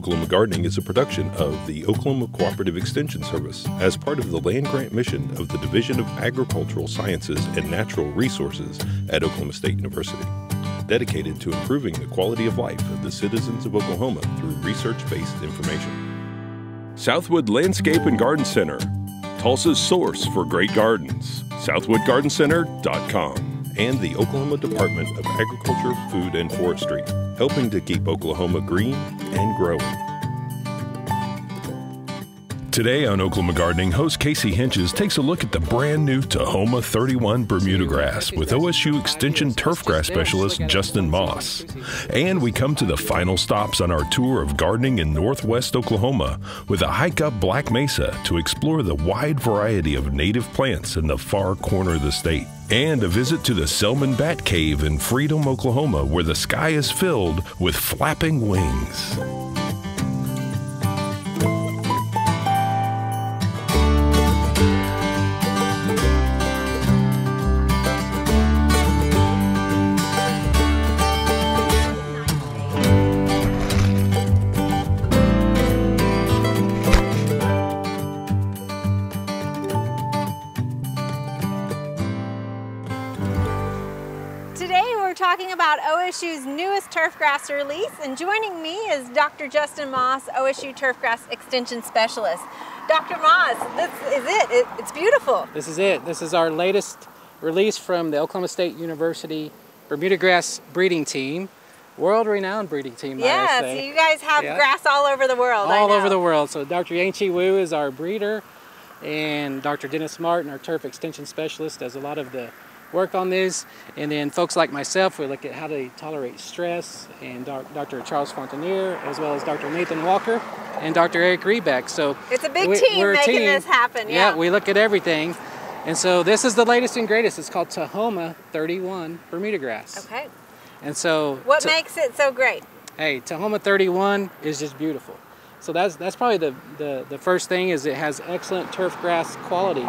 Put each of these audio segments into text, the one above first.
Oklahoma Gardening is a production of the Oklahoma Cooperative Extension Service as part of the land grant mission of the Division of Agricultural Sciences and Natural Resources at Oklahoma State University, dedicated to improving the quality of life of the citizens of Oklahoma through research based information. Southwood Landscape and Garden Center, Tulsa's source for great gardens, southwoodgardencenter.com and the Oklahoma Department of Agriculture, Food, and Forestry, helping to keep Oklahoma green and growing. Today on Oklahoma Gardening, host Casey Hentges takes a look at the brand new Tahoma 31 Bermuda grass with OSU Extension turfgrass specialist Justin Moss. And we come to the final stops on our tour of gardening in northwest Oklahoma with a hike up Black Mesa to explore the wide variety of native plants in the far corner of the state. And a visit to the Selman Bat Cave in Freedom, Oklahoma, where the sky is filled with flapping wings. Turfgrass release, and joining me is Dr. Justin Moss, OSU Turfgrass Extension Specialist. Dr. Moss, this is it. it. It's beautiful. This is it. This is our latest release from the Oklahoma State University Bermuda grass breeding team. World-renowned breeding team, yeah, so you guys have yeah. grass all over the world. All over the world. So Dr. Yanqi Wu is our breeder, and Dr. Dennis Martin, our turf extension specialist, does a lot of the work on this. And then folks like myself, we look at how they tolerate stress, and Dr. Charles Fontanier, as well as Dr. Nathan Walker, and Dr. Eric Rebek. So it's a big we, team we're making team. this happen. Yeah. yeah, we look at everything. And so this is the latest and greatest. It's called Tahoma 31 Bermuda grass. Okay. And so what makes it so great? Hey, Tahoma 31 is just beautiful. So that's that's probably the, the, the first thing is it has excellent turf grass quality.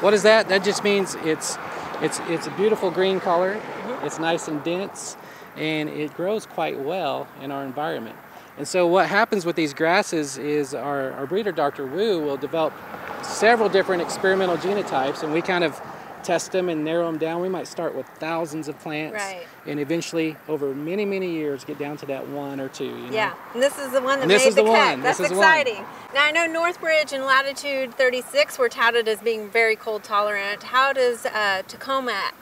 What is that? That just means it's it's, it's a beautiful green color, mm-hmm. it's nice and dense, and it grows quite well in our environment. And so what happens with these grasses is our, our breeder, Dr. Wu, will develop several different experimental genotypes, and we kind of test them and narrow them down. We might start with thousands of plants, right. and eventually, over many, many years, get down to that one or two. You know? Yeah, and this is the one that and made is the, the one. cut. That's this exciting. Now I know Northbridge and Latitude 36 were touted as being very cold tolerant. How does uh, Tahoma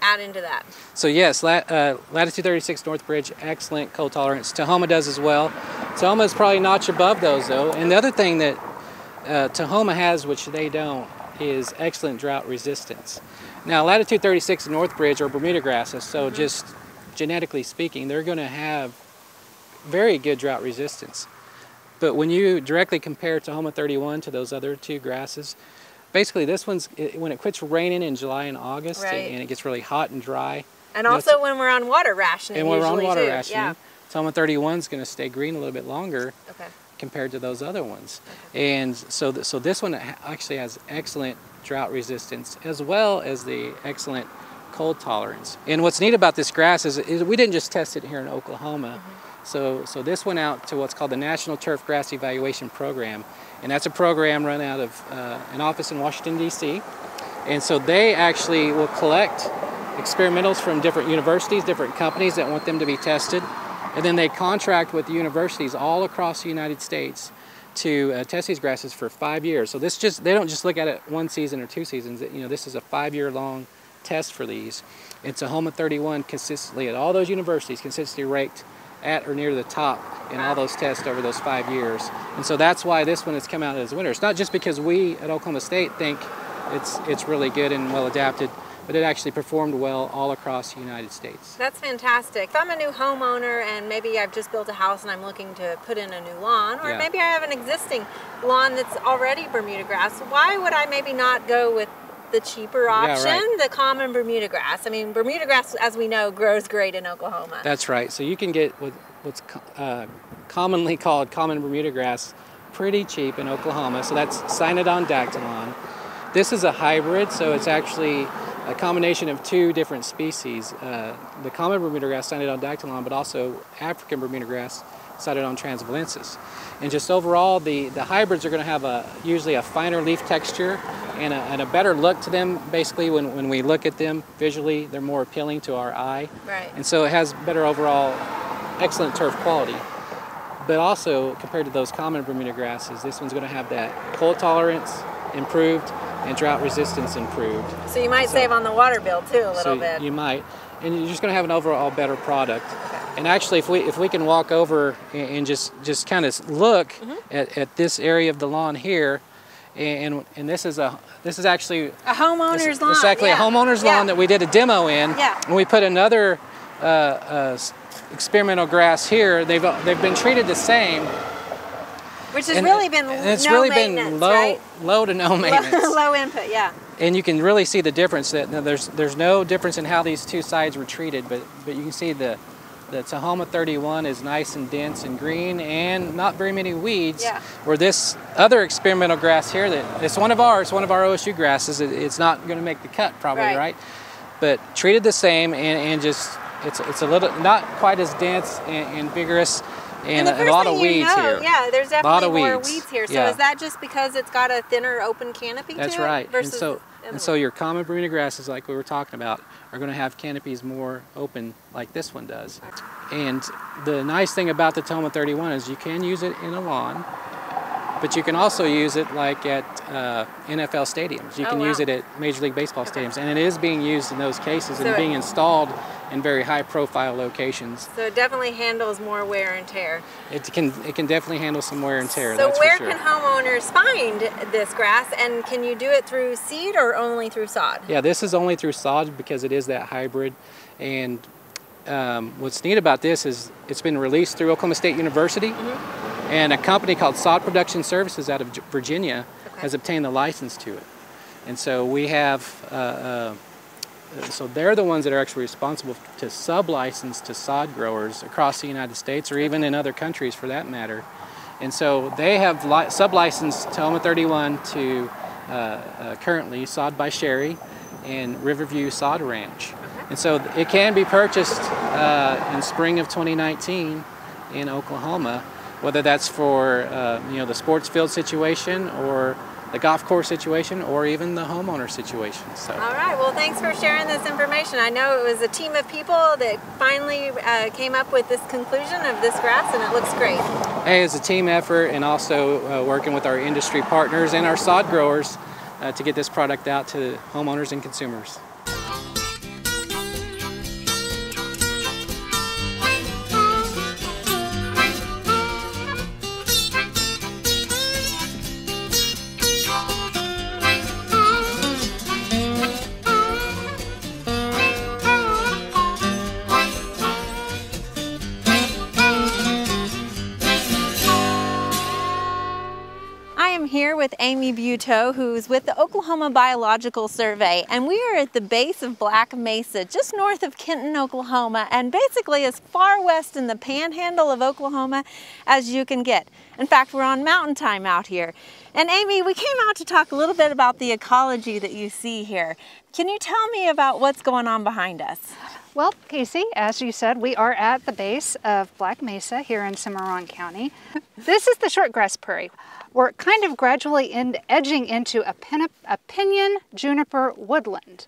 add into that? So yes, lat, uh, Latitude 36 Northbridge, excellent cold tolerance. Tahoma does as well. Tahoma is probably notch above those though. And the other thing that uh, Tahoma has, which they don't, is excellent drought resistance. Now, latitude 36 and Northbridge are Bermuda grasses, so mm -hmm. just genetically speaking, they're going to have very good drought resistance. But when you directly compare Tahoma 31 to those other two grasses, basically this one's, when it quits raining in July and August right. and it gets really hot and dry. And also when we're on water rationing And when we're on water too. rationing. Yeah. Tahoma 31 is going to stay green a little bit longer. Okay compared to those other ones. And so, th so this one actually has excellent drought resistance as well as the excellent cold tolerance. And what's neat about this grass is, is we didn't just test it here in Oklahoma. Mm -hmm. So, so this went out to what's called the National Turf Grass Evaluation Program. And that's a program run out of uh, an office in Washington, D.C. And so they actually will collect experimentals from different universities, different companies that want them to be tested. And then they contract with universities all across the United States to uh, test these grasses for five years. So this just, they don't just look at it one season or two seasons. You know, this is a five-year long test for these. And Tahoma 31 consistently at all those universities consistently ranked at or near the top in all those tests over those five years. And so that's why this one has come out as winner. It's not just because we at Oklahoma State think it's, it's really good and well adapted, but it actually performed well all across the United States. That's fantastic. If I'm a new homeowner and maybe I've just built a house and I'm looking to put in a new lawn, or yeah. maybe I have an existing lawn that's already Bermuda grass, why would I maybe not go with the cheaper option, yeah, right. the common Bermuda grass? I mean, Bermuda grass, as we know, grows great in Oklahoma. That's right. So you can get what's uh, commonly called common Bermuda grass pretty cheap in Oklahoma. So that's Cynodon dactylon. This is a hybrid, so it's actually a combination of two different species, uh, the common Bermuda grass, Cynodon dactylon, but also African Bermuda grass, Cynodon transvaalensis. And just overall, the, the hybrids are going to have a usually a finer leaf texture and a, and a better look to them. Basically, when, when we look at them visually, they're more appealing to our eye. Right. And so it has better overall, excellent turf quality. But also, compared to those common Bermuda grasses, this one's going to have that cold tolerance improved and drought resistance improved. So you might So- save on the water bill too a little so bit. You might, and you're just going to have an overall better product. And actually, if we if we can walk over and, just just kind of look Mm-hmm. at, at this area of the lawn here, and and this is a this is actually a homeowner's this, lawn. actually yeah. a homeowner's Yeah. lawn that we did a demo in. Yeah. And we put another uh, uh, experimental grass here. They've they've been treated the same. Which has and- really been it's no really been low right? low to no maintenance. low input, yeah. and you can really see the difference that there's there's no difference in how these two sides were treated but but you can see the the Tahoma 31 is nice and dense and green and not very many weeds Yeah. where this other experimental grass here that it's one of ours one of our OSU grasses it, it's not going to make the cut probably Right. right, but treated the same and, and just it's it's a little not quite as dense and, and vigorous and, the a, a lot of weeds know, here Yeah, there's Lot definitely of more weeds. weeds here. So Yeah. is that just because it's got a thinner open canopy That's to it right. And versus so, and so your common Bermuda grasses, like we were talking about, are going to have canopies more open, like this one does. And the nice thing about the Tahoma 31 is you can use it in a lawn, but you can also use it like at uh, NFL stadiums. You Oh, can use it at Major League Baseball stadiums, and it is being used in those cases So and being installed in very high-profile locations. So it definitely handles more wear and tear. It can it can definitely handle some wear and tear. So where sure. can homeowners find this grass and can you do it through seed or only through sod? Yeah, this is only through sod because it is that hybrid. And um, what's neat about this is it's been released through Oklahoma State University, and a company called Sod Production Services out of J- Virginia Okay. has obtained the license to it. And so we have, uh, uh, so they're the ones that are actually responsible to sub-license to sod growers across the United States or even in other countries for that matter. And so they have li- sub-licensed Tahoma 31 to uh, uh, currently Sod by Sherry and Riverview Sod Ranch. And so it can be purchased uh, in spring of 2019 in Oklahoma, whether that's for uh, you know the sports field situation or the golf course situation or even the homeowner situation. So. All right, well, thanks for sharing this information. I know it was a team of people that finally uh, came up with this conclusion of this grass, and it looks great. Hey, it's a team effort and also uh, working with our industry partners and our sod growers uh, to get this product out to homeowners and consumers. Who's with the Oklahoma Biological Survey, and we are at the base of Black Mesa, just north of Kenton, Oklahoma, and basically as far west in the panhandle of Oklahoma as you can get. In fact, we're on mountain time out here. And Amy, we came out to talk a little bit about the ecology that you see here. Can you tell me about what's going on behind us? Well, Casey, as you said, we are at the base of Black Mesa here in Cimarron County. this is the shortgrass prairie. We're kind of gradually in, edging into a, pin, a pinyon juniper woodland.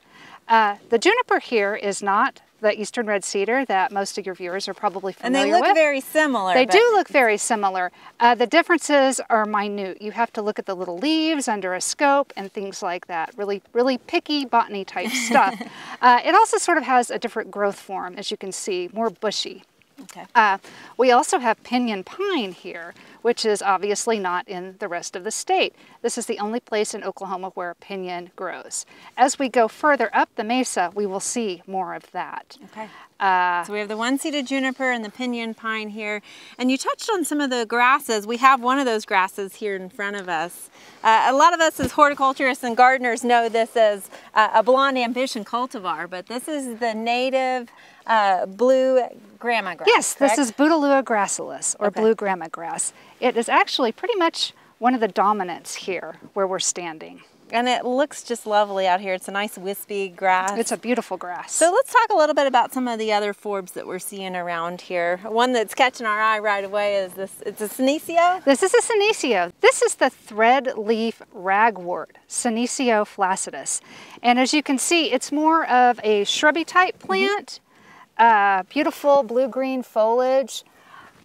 Uh, the juniper here is not the eastern red cedar that most of your viewers are probably familiar with. And they look with. very similar. They do look very similar. Uh, the differences are minute. You have to look at the little leaves under a scope and things like that. Really, really picky botany type stuff. uh, it also sort of has a different growth form, as you can see, more bushy. Okay. Uh, we also have pinyon pine here, which is obviously not in the rest of the state. This is the only place in Oklahoma where pinyon grows. As we go further up the mesa, we will see more of that. Okay. Uh, So we have the one-seeded juniper and the pinyon pine here. And you touched on some of the grasses. We have one of those grasses here in front of us. Uh, a lot of us as horticulturists and gardeners know this as uh, a blonde ambition cultivar, but this is the native uh, blue grama grass. Yes, this is Bouteloua gracilis or Okay. blue grama grass. It is actually pretty much one of the dominants here where we're standing. And it looks just lovely out here. It's a nice wispy grass. It's a beautiful grass. so let's talk a little bit about some of the other forbs that we're seeing around here. One that's catching our eye right away is this, it's a senecio. This is a senecio. This is the thread leaf ragwort, Senecio flaccidus. And as you can see, it's more of a shrubby type plant. Uh, beautiful blue-green foliage.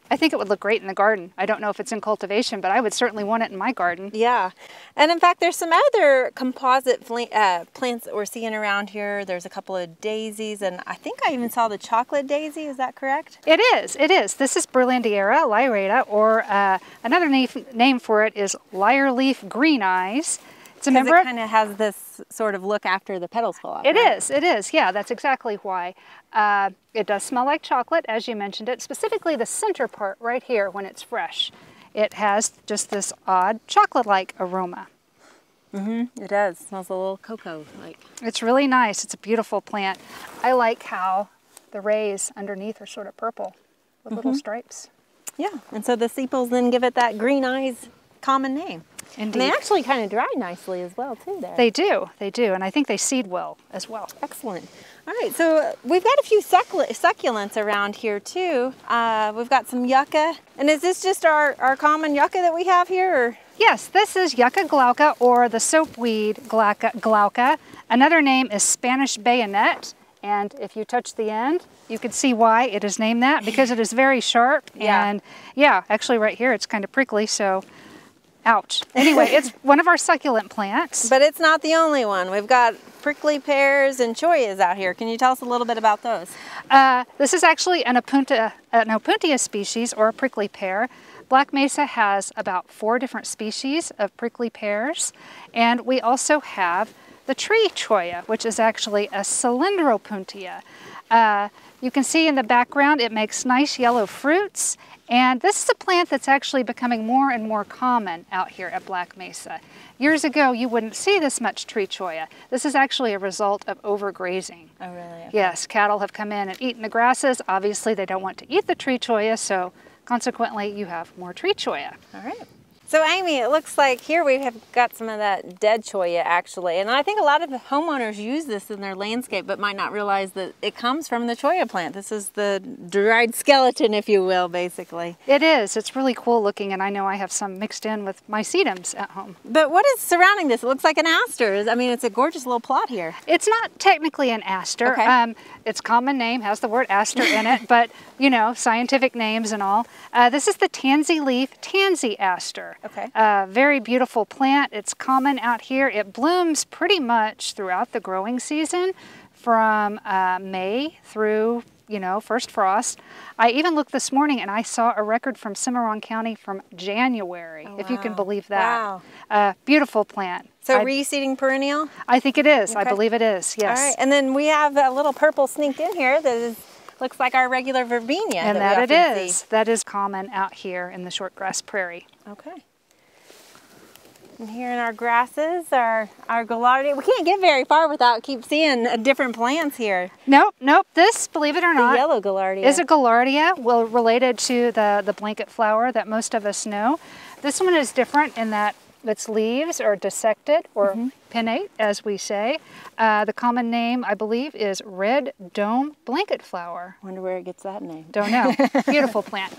I think it would look great in the garden. I don't know if it's in cultivation, but I would certainly want it in my garden. Yeah, and in fact, there's some other composite uh, plants that we're seeing around here. There's a couple of daisies, and I think I even saw the chocolate daisy. Is that correct? It is, it is. This is Berlandiera lyrata, or uh, another name, name for it is lyre leaf green eyes. It's a member it kind of has this sort of look after the petals fall off. It right? is, it is. Yeah, that's exactly why. Uh, it does smell like chocolate, as you mentioned it, specifically the center part right here when it's fresh. It has just this odd chocolate-like aroma. Mm-hmm, It does. smells a little cocoa like. It's really nice. It's a beautiful plant. I like how the rays underneath are sort of purple with little stripes. Yeah, and so the sepals then give it that green eyes common name. And they actually kind of dry nicely as well too there. They do, they do, and I think they seed well as well. Excellent. All right, so uh, we've got a few succulents around here too. Uh, we've got some yucca. And is this just our, our common yucca that we have here? Or? Yes, this is Yucca glauca or the soapweed glauca. glauca. Another name is Spanish bayonet, and if you touch the end, you can see why it is named that because it is very sharp. Yeah. And yeah, actually right here it's kind of prickly, so ouch. Anyway, it's one of our succulent plants. But it's not the only one. We've got prickly pears and chollas out here. Can you tell us a little bit about those? Uh, this is actually an Opuntia, an Opuntia species or a prickly pear. Black Mesa has about four different species of prickly pears, and we also have the tree cholla, which is actually a Cylindropuntia. Uh, you can see in the background it makes nice yellow fruits, and this is a plant that's actually becoming more and more common out here at Black Mesa. Years ago, you wouldn't see this much tree cholla. This is actually a result of overgrazing. Oh, really? Yes, cattle have come in and eaten the grasses. Obviously, they don't want to eat the tree cholla, so consequently, you have more tree cholla. All right. So Amy, it looks like here we have got some of that dead cholla actually, and I think a lot of homeowners use this in their landscape, but might not realize that it comes from the cholla plant. This is the dried skeleton, if you will, basically. It is. It's really cool looking, and I know I have some mixed in with my sedums at home. But what is surrounding this? It looks like an aster. I mean, it's a gorgeous little plot here. It's not technically an aster. Okay. Um, its common name has the word aster in it, but you know, scientific names and all. Uh, this is the tansy leaf tansy aster. Okay. Uh, very beautiful plant. It's common out here. It blooms pretty much throughout the growing season from uh, May through, you know, first frost. I even looked this morning and I saw a record from Cimarron County from January, if you can believe that. Wow. Uh, beautiful plant. So I, reseeding perennial? I think it is. I believe it is. Yes. All right. And then we have a little purple sneaked in here that is looks like our regular verbena. and that, that, it is. see. That is common out here in the shortgrass prairie. Okay. And here in our grasses, our our gaillardia. We can't get very far without keep seeing different plants here. Nope, nope. This, believe it or not, The yellow gaillardia. is a gaillardia, well related to the the blanket flower that most of us know. This one is different in that its leaves are dissected or Mm-hmm. Pinnate, as we say. Uh, the common name, I believe, is red dome blanket flower. Wonder where it gets that name. Don't know. Beautiful plant.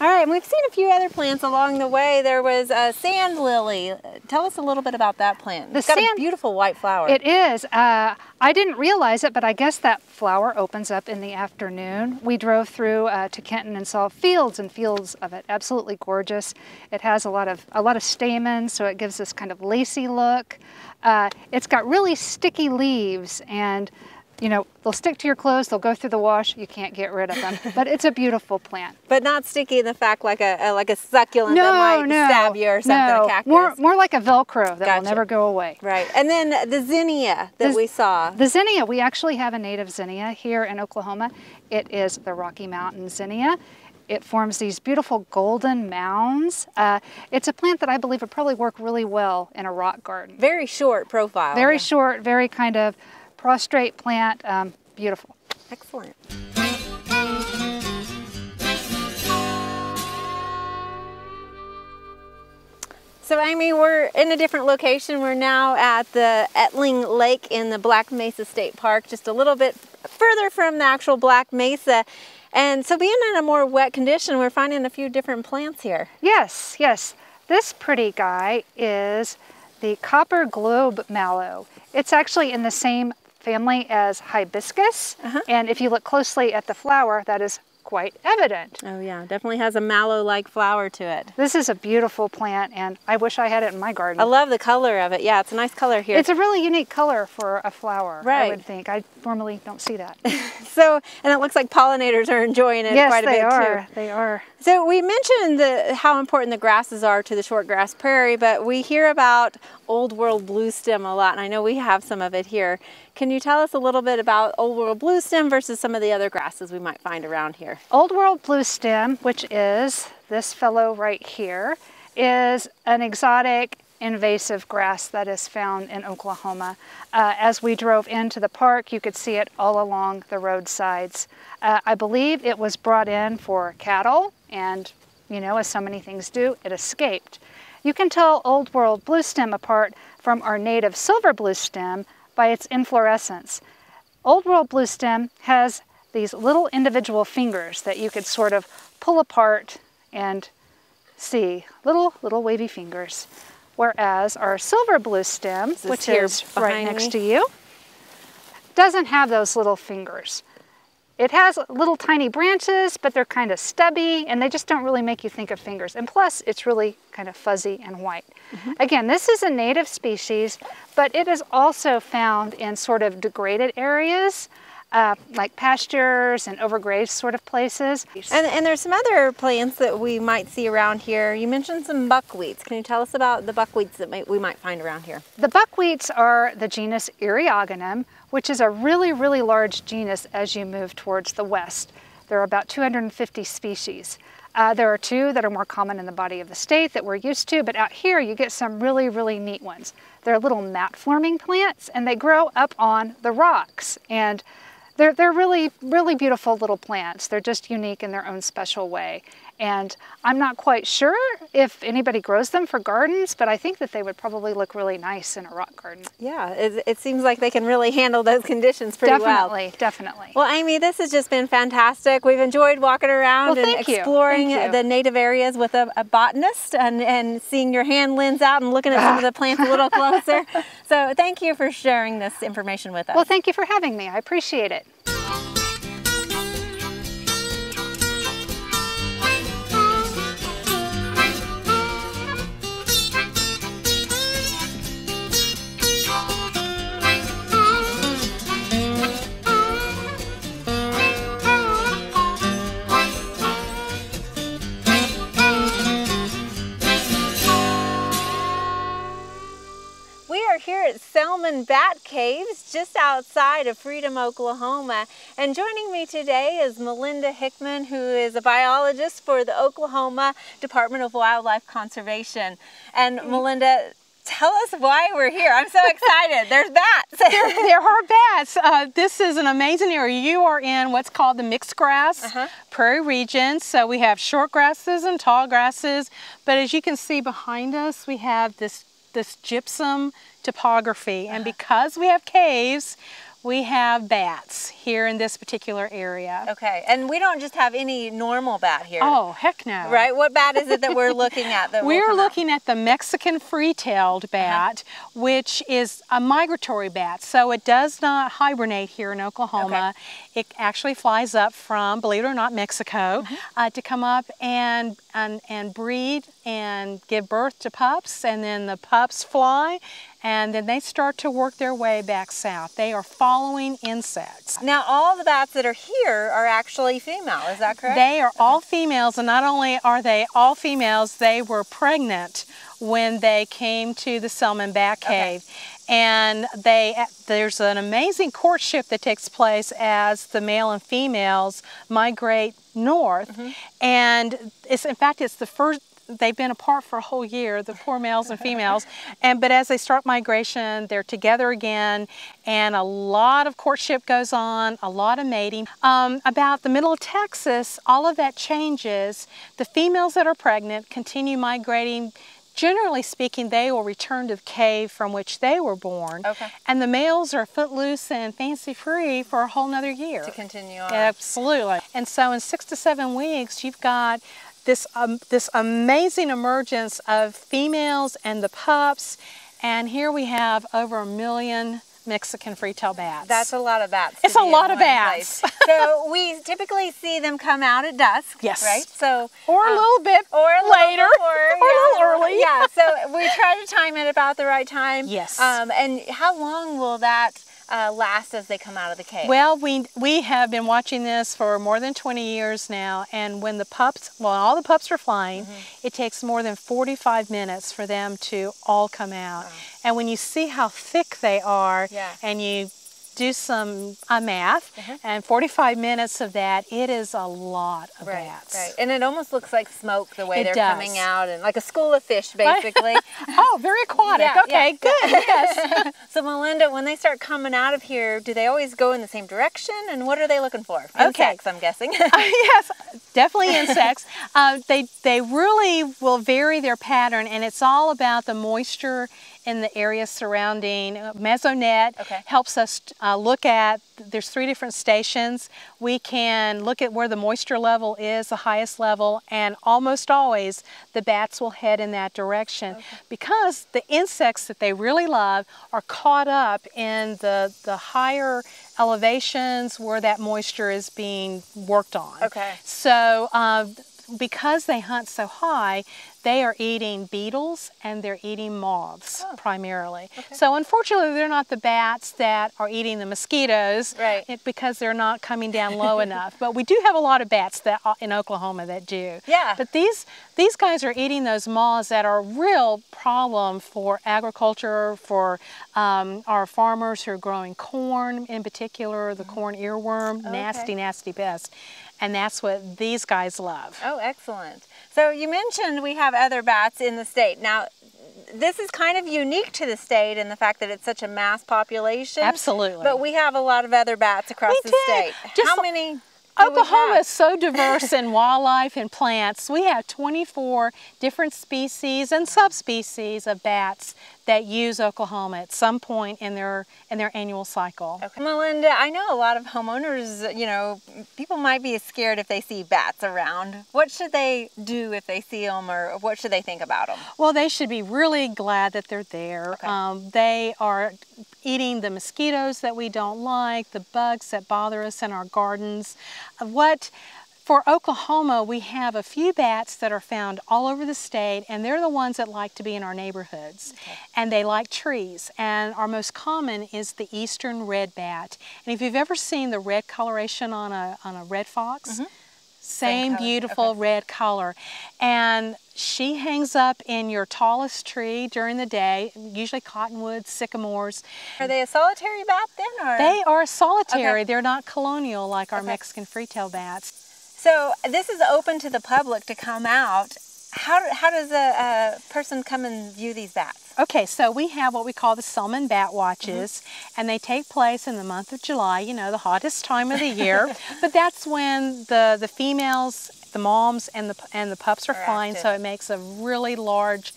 All right, and we've seen a few other plants along the way. There was a sand lily. Tell us a little bit about that plant. The it's got a sand- beautiful white flower. It is. Uh, I didn't realize it, but I guess that flower opens up in the afternoon. We drove through uh, to Kenton and saw fields and fields of it. Absolutely gorgeous. It has a lot of a lot of stamens, so it gives this kind of lacy look. Uh, it's got really sticky leaves and. You know, they'll stick to your clothes, they'll go through the wash, you can't get rid of them. But it's a beautiful plant. but not sticky in the fact like a, a like a succulent that might stab you or something. no. A cactus. More, more like a Velcro that Gotcha. will never go away. Right, and then the zinnia that The- we saw. The zinnia, we actually have a native zinnia here in Oklahoma. It is the Rocky Mountain zinnia. It forms these beautiful golden mounds. Uh, it's a plant that I believe would probably work really well in a rock garden. Very short profile. Very Yeah. short, very kind of prostrate plant. Um, beautiful. Excellent. So Amy, we're in a different location. We're now at the Etling Lake in the Black Mesa State Park, just a little bit further from the actual Black Mesa. And so being in a more wet condition, we're finding a few different plants here. Yes, yes. This pretty guy is the copper globe mallow. It's actually in the same family as hibiscus. Uh -huh. And if you look closely at the flower, that is quite evident. Oh yeah, definitely has a mallow-like flower to it. This is a beautiful plant and I wish I had it in my garden. I love the color of it. Yeah, it's a nice color here. It's a really unique color for a flower, right. I would think. I normally don't see that. so, and it looks like pollinators are enjoying it yes, quite a bit are. too. they are. So we mentioned the, how important the grasses are to the shortgrass prairie, but we hear about Old World Bluestem a lot, and I know we have some of it here. Can you tell us a little bit about Old World Bluestem versus some of the other grasses we might find around here? Old World Bluestem, which is this fellow right here, is an exotic invasive grass that is found in Oklahoma. Uh, as we drove into the park, you could see it all along the roadsides. Uh, I believe it was brought in for cattle, and you know, as so many things do, it escaped. You can tell Old World Bluestem apart from our native silver bluestem by its inflorescence. Old World Blue Stem has these little individual fingers that you could sort of pull apart and see, little, little wavy fingers. Whereas our silver bluestem, which is right next me? to you, doesn't have those little fingers. It has little tiny branches, but they're kind of stubby and they just don't really make you think of fingers. And plus, it's really kind of fuzzy and white. Mm -hmm. Again, this is a native species, but it is also found in sort of degraded areas uh, like pastures and overgrazed sort of places. And, and there's some other plants that we might see around here. You mentioned some buckwheats. Can you tell us about the buckwheats that we might find around here? The buckwheats are the genus Eriogonum, which is a really, really large genus as you move towards the west. There are about 250 species. Uh, there are two that are more common in the body of the state that we're used to, but out here you get some really, really neat ones. They're little mat forming plants and they grow up on the rocks. And they're, they're really, really beautiful little plants. They're just unique in their own special way. And I'm not quite sure if anybody grows them for gardens, but I think that they would probably look really nice in a rock garden. Yeah, it, it seems like they can really handle those conditions pretty definitely, well. Definitely, definitely. Well, Amy, this has just been fantastic. We've enjoyed walking around well, and exploring uh, the native areas with a, a, botanist and, and seeing your hand lens out and looking at some of the plants a little closer. so thank you for sharing this information with us. Well, thank you for having me. I appreciate it. Selman Bat Caves just outside of Freedom, Oklahoma. And joining me today is Melinda Hickman, who is a biologist for the Oklahoma Department of Wildlife Conservation. And mm-hmm. Melinda, tell us why we're here. I'm so excited. There's bats. there, there, are bats. Uh, this is an amazing area. You are in what's called the mixed grass uh -huh. prairie region. So we have short grasses and tall grasses. But as you can see behind us, we have this, this gypsum topography. And because we have caves, we have bats here in this particular area. Okay, and we don't just have any normal bat here. Oh, heck no. Right, what bat is it that we're looking at? That we're looking at the Mexican free-tailed uh-huh. bat, uh -huh. which is a migratory bat. So it does not hibernate here in Oklahoma. Okay. It actually flies up from, believe it or not, Mexico uh -huh. uh, to come up and, and, and breed and give birth to pups, and then the pups fly and then they start to work their way back south. They are following insects. Now all the bats that are here are actually female, is that correct? They are all females and not only are they all females, they were pregnant when they came to the Selman Bat Cave. Okay. And they, there's an amazing courtship that takes place as the male and females migrate north. Mm -hmm. And it's, in fact, it's the first, they've been apart for a whole year, the poor males and females. And but as they start migration, they're together again, and a lot of courtship goes on, a lot of mating. Um, about the middle of Texas, all of that changes. The females that are pregnant continue migrating generally speaking, they will return to the cave from which they were born. Okay. And the males are footloose and fancy free for a whole nother year. To continue on. Absolutely. And so in six to seven weeks, you've got this, um, this amazing emergence of females and the pups. And here we have over a million Mexican free-tail bats. That's a lot of bats. It's a lot of bats. so we typically see them come out at dusk. Yes. Right. So or a um, little bit or a later, before, or yeah. a little early. Yeah. So we try to time it about the right time. Yes. Um, and how long will that uh, last as they come out of the cave? Well, we we have been watching this for more than 20 years now, and when the pups, well, all the pups are flying, Mm-hmm. it takes more than 45 minutes for them to all come out. And when you see how thick they are, Yeah. and you do some uh, math, Uh-huh. and 45 minutes of that, it is a lot of Right, bats. right. And it almost looks like smoke the way It they're does. coming out, and like a school of fish, basically. Oh, very aquatic. Yeah, okay, yeah. good. Yes. so, Melinda, when they start coming out of here, do they always go in the same direction? And what are they looking for? Okay. Insects, I'm guessing. yes, definitely insects. Uh, they they really will vary their pattern, and it's all about the moisture in the area surrounding. Uh, Mesonet Okay. helps us uh, look at. There's three different stations. We can look at where the moisture level is, the highest level, and almost always the bats will head in that direction because the insects that they really love are caught up in the the higher elevations where that moisture is being worked on. Okay. So uh, because they hunt so high, they are eating beetles and they're eating moths Oh. primarily. So unfortunately, they're not the bats that are eating the mosquitoes Right. because they're not coming down low enough. But we do have a lot of bats that uh, in Oklahoma that do. Yeah. But these these guys are eating those moths that are a real problem for agriculture, for um, our farmers who are growing corn in particular, the corn earworm, nasty, nasty pest. And that's what these guys love. Oh, excellent. So you mentioned we have other bats in the state. Now, this is kind of unique to the state in the fact that it's such a mass population. Absolutely. But we have a lot of other bats across We the do. state. Just How many? Oklahoma is so diverse in wildlife and plants. We have 24 different species and subspecies of bats that use Oklahoma at some point in their in their annual cycle. Okay. Melinda, I know a lot of homeowners, you know, people might be scared if they see bats around. What should they do if they see them or what should they think about them? Well, they should be really glad that they're there. Okay. Um, they are eating the mosquitoes that we don't like, the bugs that bother us in our gardens. What for Oklahoma, we have a few bats that are found all over the state, and they're the ones that like to be in our neighborhoods. And they like trees. And our most common is the eastern red bat. And if you've ever seen the red coloration on a, on a red fox, mm-hmm. same color, beautiful okay. red color. And she hangs up in your tallest tree during the day, usually cottonwoods, sycamores. Are they a solitary bat then? Or? They are solitary. Okay. They're not colonial like our Okay. Mexican free-tailed bats. So this is open to the public to come out. How, how does a, a person come and view these bats? Okay, so we have what we call the Selman Bat Watches, and they take place in the month of July, you know, the hottest time of the year. but that's when the, the females, the moms, and the, and the pups are Are flying, so it makes a really large,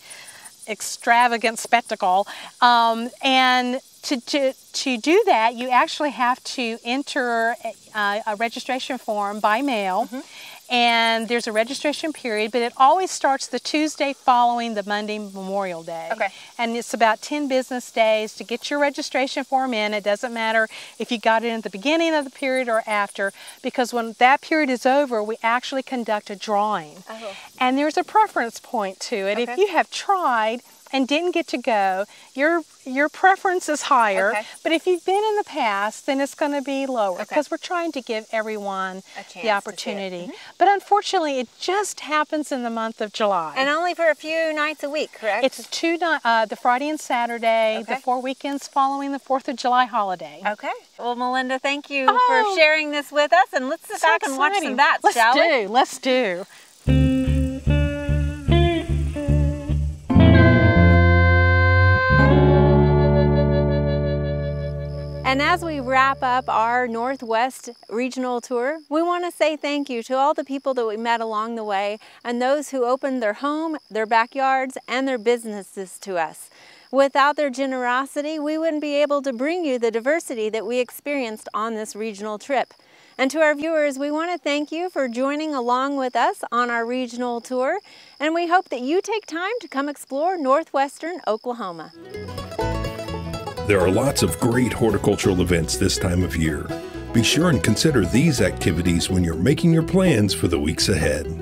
extravagant spectacle. Um, and to, to, to do that, you actually have to enter a, a registration form by mail. Mm-hmm. And there's a registration period, but it always starts the Tuesday following the Monday Memorial Day. Okay. And it's about 10 business days to get your registration form in. It doesn't matter if you got it at the beginning of the period or after, because when that period is over, we actually conduct a drawing. Oh. And there's a preference point to it. If you have tried and didn't get to go, your your preference is higher. Okay. But if you've been in the past, then it's going to be lower Okay. because we're trying to give everyone A chance to see the it. opportunity. Mhm. But unfortunately, it just happens in the month of July. And only for a few nights a week, correct? It's two uh, the Friday and Saturday, the four weekends following the Fourth of July holiday. Okay. Well, Melinda, thank you Oh. for sharing this with us, and let's sit So back and watch exciting. some bats, Let's shall do. we? Let's do. And as we wrap up our Northwest regional tour, we want to say thank you to all the people that we met along the way and those who opened their home, their backyards, and their businesses to us. Without their generosity, we wouldn't be able to bring you the diversity that we experienced on this regional trip. And to our viewers, we want to thank you for joining along with us on our regional tour, and we hope that you take time to come explore northwestern Oklahoma. There are lots of great horticultural events this time of year. Be sure and consider these activities when you're making your plans for the weeks ahead.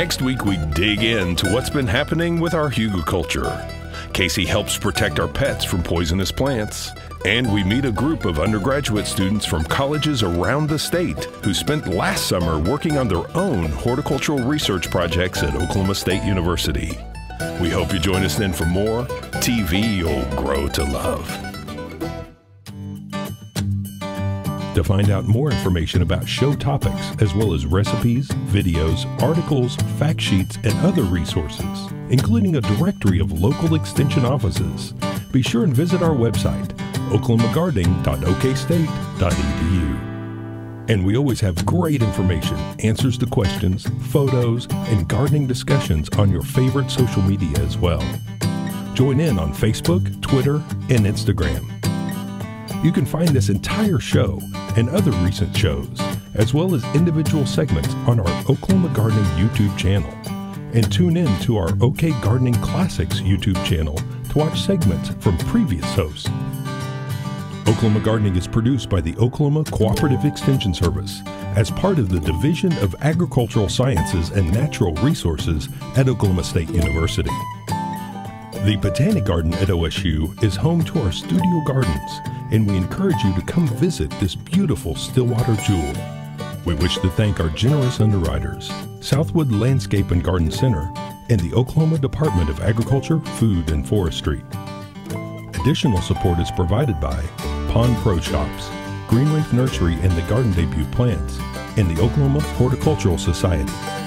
Next week, we dig into what's been happening with our hugelkultur. Casey helps protect our pets from poisonous plants. And we meet a group of undergraduate students from colleges around the state who spent last summer working on their own horticultural research projects at Oklahoma State University. We hope you join us then for more TV You'll Grow to Love. To find out more information about show topics, as well as recipes, videos, articles, fact sheets, and other resources, including a directory of local extension offices, be sure and visit our website, oklahomagardening.okstate.edu. And we always have great information, answers to questions, photos, and gardening discussions on your favorite social media as well. Join in on Facebook, Twitter, and Instagram. You can find this entire show and other recent shows, as well as individual segments on our Oklahoma Gardening YouTube channel. And tune in to our OK Gardening Classics YouTube channel to watch segments from previous hosts. Oklahoma Gardening is produced by the Oklahoma Cooperative Extension Service as part of the Division of Agricultural Sciences and Natural Resources at Oklahoma State University. The Botanic Garden at OSU is home to our studio gardens, and we encourage you to come visit this beautiful Stillwater jewel. We wish to thank our generous underwriters, Southwood Landscape and Garden Center, and the Oklahoma Department of Agriculture, Food, and Forestry. Additional support is provided by Pond Pro Shops, Greenleaf Nursery and the Garden Debut Plants, and the Oklahoma Horticultural Society.